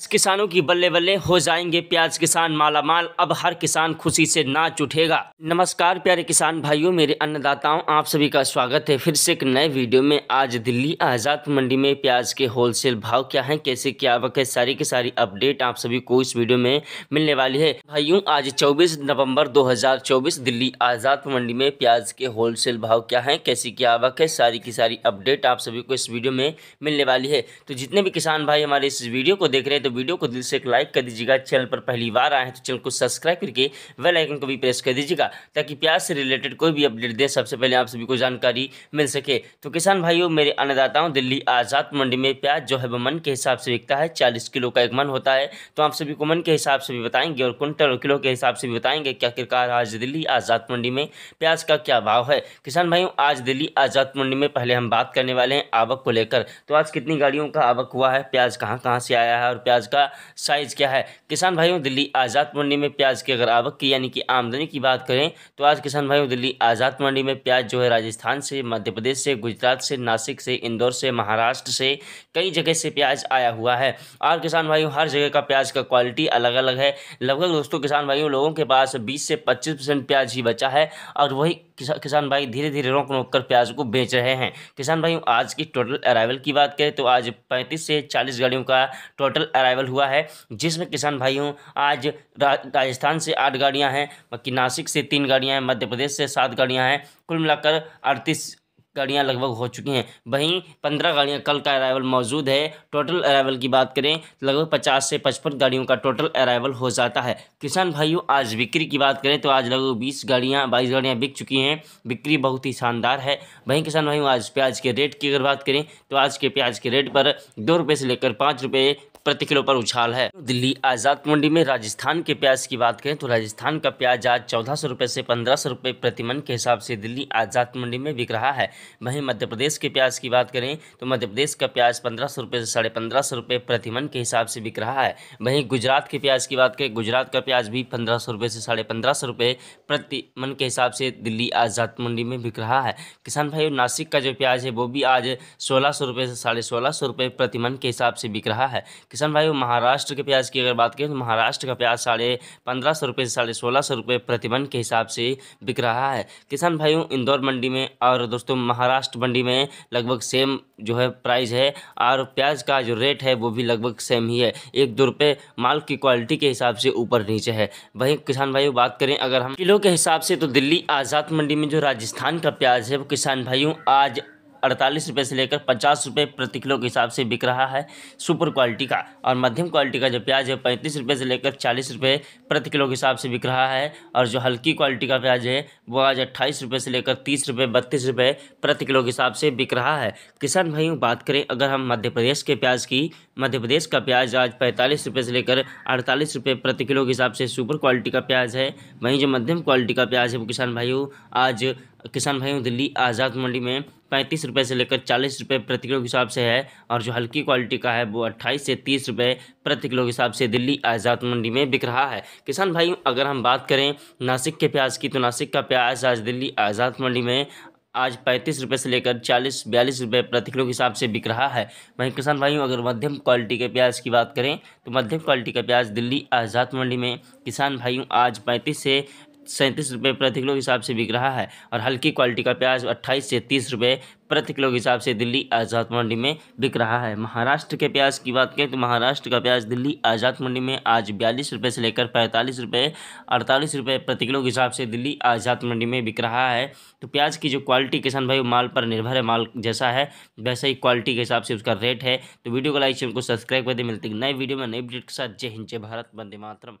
किसानों की बल्ले बल्ले हो जाएँगे प्याज किसान माला माल अब हर किसान खुशी से नाच उठेगा। नमस्कार, प्यारे किसान भाइयों, मेरे अन्नदाताओं, आप सभी का स्वागत है फिर से एक नए वीडियो में। आज दिल्ली आज़ाद मंडी में प्याज के होलसेल भाव क्या हैं, कैसे क्या आवक है, सारी की सारी अपडेट आप सभी को इस वीडियो में मिलने वाली है। भाइयों, आज चौबीस नवंबर दो हज़ार चौबीस, दिल्ली आज़ाद मंडी में प्याज के होलसेल भाव क्या है, कैसी क्या आवक है, सारी की सारी अपडेट आप सभी को इस वीडियो में मिलने वाली है। तो जितने भी किसान भाई हमारे इस वीडियो को देख रहे हैं तो वीडियो को दिल से एक लाइक कर दीजिएगा। चैनल पर पहली बार आए हैं तो चैनल को सब्सक्राइब करके वेल आइकन को भी प्रेस कर दीजिएगा ताकि प्याज से रिलेटेड कोई भी अपडेट दे। सबसे पहले आप सभी को जानकारी मिल सके। तो किसान भाइयों, मेरे अन्नदाताओं, दिल्ली आज़ाद मंडी में प्याज जो है वो मन के हिसाब से बिकता है। चालीस किलो का एक मन होता है। तो आप सभी को मन के हिसाब से भी बताएँगे और कुंटल और किलो के हिसाब से भी बताएँगे क्या किरकार आज दिल्ली आज़ाद मंडी में प्याज का क्या भाव है। किसान भाइयों, आज दिल्ली आज़ाद मंडी में पहले हम बात करने वाले हैं आवक को लेकर। तो आज कितनी गाड़ियों का आवक हुआ है? प्याज कहाँ कहाँ से आया है और प्याज का साइज़ क्या है? किसान भाइयों, दिल्ली आज़ाद मंडी में प्याज की अगर आवक की, यानी कि आमदनी की बात करें तो आज किसान भाइयों, दिल्ली आज़ाद मंडी में प्याज जो है राजस्थान से, मध्य प्रदेश से, गुजरात से, नासिक से, इंदौर से, महाराष्ट्र से कई जगह से प्याज आया हुआ है। और किसान भाइयों, हर जगह का प्याज का क्वालिटी अलग अलग है। लगभग दोस्तों, किसान भाइयों, लोगों के पास बीस से पच्चीस परसेंट प्याज ही बचा है और वही किसान भाई धीरे धीरे रोक रोक कर प्याज को बेच रहे हैं। किसान भाई आज की टोटल अराइवल की बात करें तो आज पैंतीस से चालीस गाड़ियों का टोटल अराइवल हुआ है, जिसमें किसान भाइयों, आज राजस्थान से आठ गाड़ियाँ हैं, बाकी नासिक से तीन गाड़ियाँ हैं, मध्य प्रदेश से सात गाड़ियाँ हैं, कुल मिलाकर अड़तीस गाड़ियाँ लगभग हो चुकी हैं। वहीं पंद्रह गाड़ियाँ कल का अराइवल मौजूद है। टोटल अराइवल की बात करें तो लगभग पचास से पचपन गाड़ियों का टोटल अराइवल हो जाता है। किसान भाइयों, आज बिक्री की बात करें तो आज लगभग बीस गाड़ियाँ, बाईस गाड़ियाँ बिक चुकी हैं। बिक्री बहुत ही शानदार है। वहीं किसान भाइयों, आज प्याज के रेट की अगर बात करें तो आज के प्याज के रेट पर दो रुपये से लेकर पाँच रुपये प्रति किलो पर उछाल है। दिल्ली आज़ाद मंडी में राजस्थान के प्याज की बात करें तो राजस्थान का प्याज आज चौदह सौ रुपये से पंद्रह सौ रुपये प्रति मन के हिसाब से दिल्ली आज़ाद मंडी में बिक रहा है। वहीं मध्य प्रदेश के प्याज की बात करें तो मध्य प्रदेश का प्याज पंद्रह सौ रुपये से साढ़े पंद्रह सौ रुपये प्रति मन के हिसाब से बिक रहा है। वहीं गुजरात के प्याज की बात करें, गुजरात का प्याज भी पंद्रह सौ रुपये से साढ़े पंद्रह सौ रुपये प्रति मन के हिसाब से दिल्ली आज़ाद मंडी में बिक रहा है। किसान भाई नासिक का जो प्याज है, वो भी आज सोलह सौ रुपये से साढ़े सोलह सौ रुपये प्रति मन के हिसाब से बिक रहा है। किसान भाई महाराष्ट्र के प्याज की अगर बात करें तो महाराष्ट्र का प्याज साढ़े पंद्रह सौ रुपये से साढ़े सोलह सौ रुपये प्रतिमन के हिसाब से बिक रहा है। किसान भाइयों, इंदौर मंडी में और दोस्तों, महाराष्ट्र मंडी में लगभग सेम जो है प्राइस है और प्याज का जो रेट है, वो भी लगभग सेम ही है। एक दो रुपये माल की क्वालिटी के हिसाब से ऊपर नीचे है। वहीं किसान भाइयों, बात करें अगर हम किलो के हिसाब से तो दिल्ली आज़ाद मंडी में जो राजस्थान का प्याज है, वो किसान भाइयों, आज अड़तालीस रुपये से लेकर पचास रुपये प्रति किलो के हिसाब से बिक रहा है सुपर क्वालिटी का। और मध्यम क्वालिटी का जो प्याज है, पैंतीस रुपये से लेकर चालीस रुपये प्रति किलो के हिसाब से बिक रहा है। और जो हल्की क्वालिटी का प्याज है, वो आज अट्ठाईस रुपये से लेकर तीस रुपये, बत्तीस रुपये प्रति किलो के हिसाब से बिक रहा है। किसान भाइयों, बात करें अगर हम मध्य प्रदेश के प्याज की, मध्य प्रदेश का प्याज आज पैंतालीस रुपये से लेकर अड़तालीस रुपये प्रति किलो के हिसाब से सुपर क्वालिटी का प्याज है। वहीं जो मध्यम क्वालिटी का प्याज है वो किसान भाइयों, आज किसान भाइयों दिल्ली आज़ाद मंडी में पैंतीस रुपये से लेकर चालीस रुपये प्रति किलो के हिसाब से है और जो हल्की क्वालिटी का है वो अट्ठाईस से तीस रुपये प्रति किलो के हिसाब से दिल्ली आज़ाद मंडी में बिक रहा है। किसान भाई अगर हम बात करें नासिक के प्याज की तो नासिक का प्याज आज दिल्ली आज़ाद मंडी में आज पैंतीस रुपये से लेकर चालीस, बयालीस रुपये प्रति किलो के हिसाब से बिक रहा है। वहीं किसान भाइयों, अगर मध्यम क्वालिटी के प्याज की बात करें तो मध्यम क्वालिटी का प्याज दिल्ली आज़ाद मंडी में किसान भाइयों, आज पैंतीस से सैंतीस रुपये प्रति किलो के हिसाब से बिक रहा है और हल्की क्वालिटी का प्याज अट्ठाईस से तीस रुपये प्रति किलो के हिसाब से दिल्ली आज़ाद मंडी में बिक रहा है। महाराष्ट्र के प्याज की बात करें तो महाराष्ट्र का प्याज दिल्ली आज़ाद मंडी में आज बयालीस रुपये से लेकर पैंतालीस रुपये, अड़तालीस रुपये प्रति किलो के हिसाब से दिल्ली आज़ाद मंडी में बिक रहा है। तो प्याज की जो क्वालिटी किसान भाई माल पर निर्भर है, माल जैसा है, वैसा ही क्वालिटी के हिसाब से उसका रेट है। तो वीडियो को लाइक, चैनल को सब्सक्राइब कर दे। मिलते नए वीडियो में नई अपडेट के साथ। जय हिंद, जय भारत, वंदे मातरम।